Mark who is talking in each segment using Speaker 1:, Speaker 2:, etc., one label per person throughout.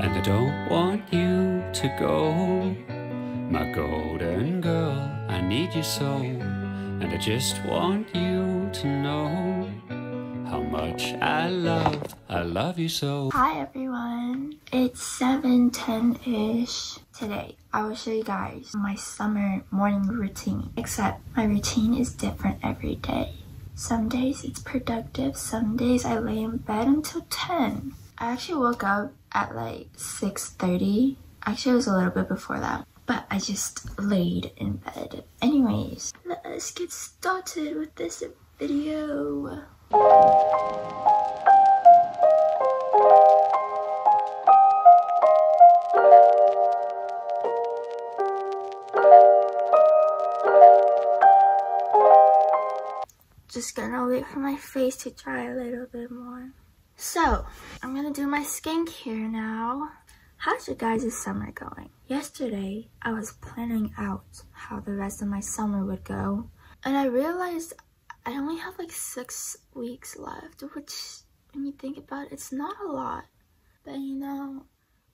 Speaker 1: And I don't want you to go. My golden girl, I need you so. And I just want you to know how much I love, I love you so.
Speaker 2: Hi everyone, it's 7.10ish. Today, I will show you guys my summer morning routine. Except my routine is different every day. Some days it's productive, some days I lay in bed until 10. I actually woke up at like 6.30. Actually, it was a little bit before that. But I just laid in bed. Anyways, let us get started with this video. Just gonna wait for my face to dry a little bit more. So, I'm gonna do my skincare now. How's your guys' summer going? Yesterday, I was planning out how the rest of my summer would go, and I realized I only have like six weeks left, which, when you think about it, it's not a lot. But you know,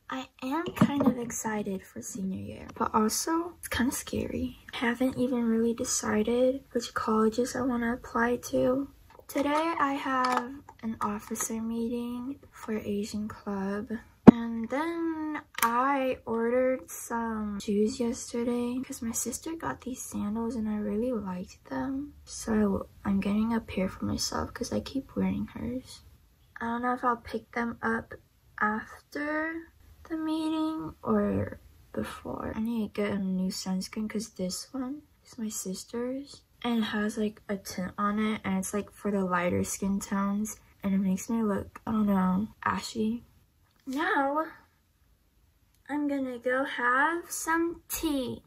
Speaker 2: I am kind of excited for senior year, but also it's kind of scary. I haven't even really decided which colleges I want to apply to. Today I have an officer meeting for Asian Club. And then I ordered some shoes yesterday because my sister got these sandals and I really liked them. So I'm getting a pair for myself because I keep wearing hers. I don't know if I'll pick them up after the meeting or before. I need to get a new sunscreen because this one is my sister's and it has like a tint on it and it's like for the lighter skin tones and it makes me look, I don't know, ashy. Now, I'm gonna go have some tea.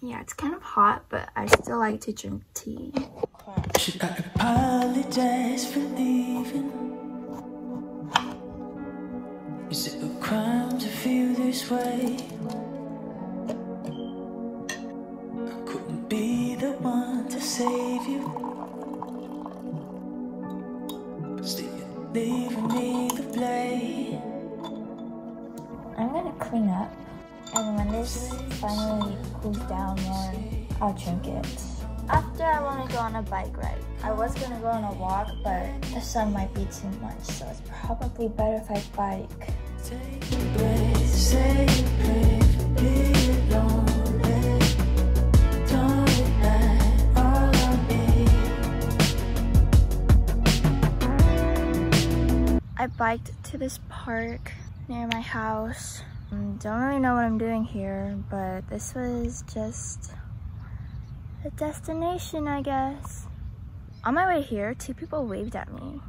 Speaker 2: Yeah, it's kind of hot, but I still like to drink tea. Should I apologize for leaving? Is it a crime to feel this way? Leaving me the blame. I'm gonna clean up, and when this finally cools down more, I'll drink it. After I want to go on a bike ride. I was gonna go on a walk, but the sun might be too much, so it's probably better if I bike. Biked to this park near my house. Don't really know what I'm doing here, but this was just a destination, I guess. On my way here, two people waved at me.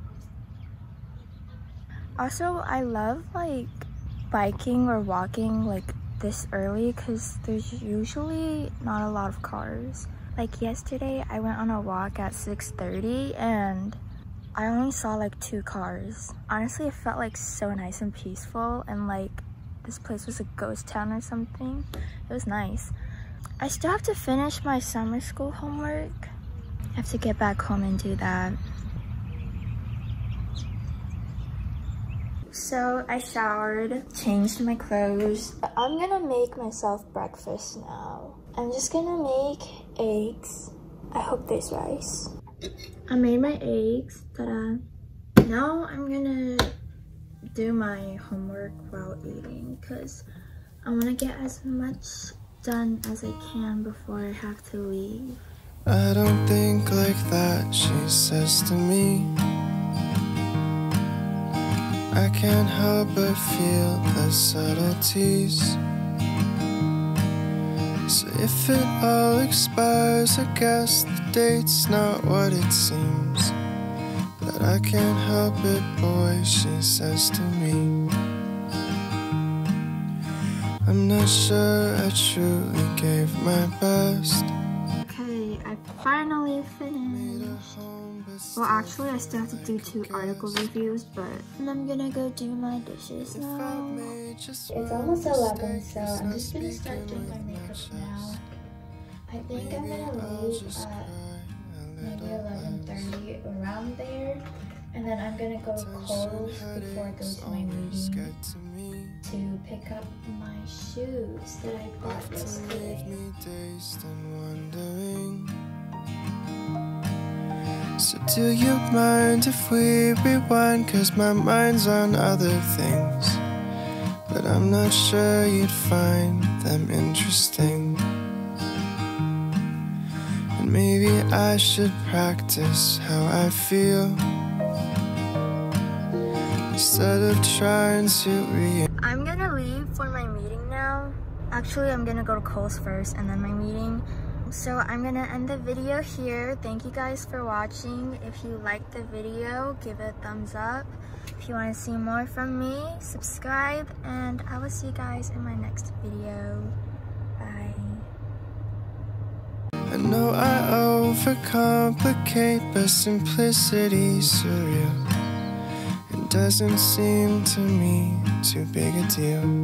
Speaker 2: Also, I love like biking or walking like this early because there's usually not a lot of cars. Like yesterday, I went on a walk at 6.30 and I only saw like two cars. Honestly, it felt like so nice and peaceful and like this place was a ghost town or something. It was nice. I still have to finish my summer school homework. I have to get back home and do that. So I showered, changed my clothes. I'm gonna make myself breakfast now. I'm just gonna make eggs. I hope there's rice. I made my eggs, ta-da. Uh, now I'm gonna do my homework while eating because I wanna get as much done as I can before I have to leave.
Speaker 3: I don't think like that, she says to me. I can't help but feel the subtleties. So if it all expires, I guess the date's not what it seems. But I can't help it, boy, she says to me. I'm not sure I truly gave my best.
Speaker 2: Okay, I finally finished. Well, actually, I still have to do two article reviews, but I'm gonna go do my dishes now. It's almost 11, so I'm just gonna start doing my makeup now. I think I'm gonna leave at maybe 11.30, around there. And then I'm gonna go to Kohl's before I go to my meeting to pick up my shoes that I bought yesterday.
Speaker 3: So, do you mind if we rewind? Cause my mind's on other things. But I'm not sure you'd find them interesting. And maybe I should practice how I feel. Instead of trying to re
Speaker 2: I'm gonna leave for my meeting now. Actually, I'm gonna go to Kohl's first and then my meeting. So I'm gonna end the video here. Thank you guys for watching. If you liked the video, give it a thumbs up. If you wanna see more from me, subscribe and I will see you guys in my next video. Bye.
Speaker 3: I know I overcomplicate, but surreal. It doesn't seem to me too big a deal.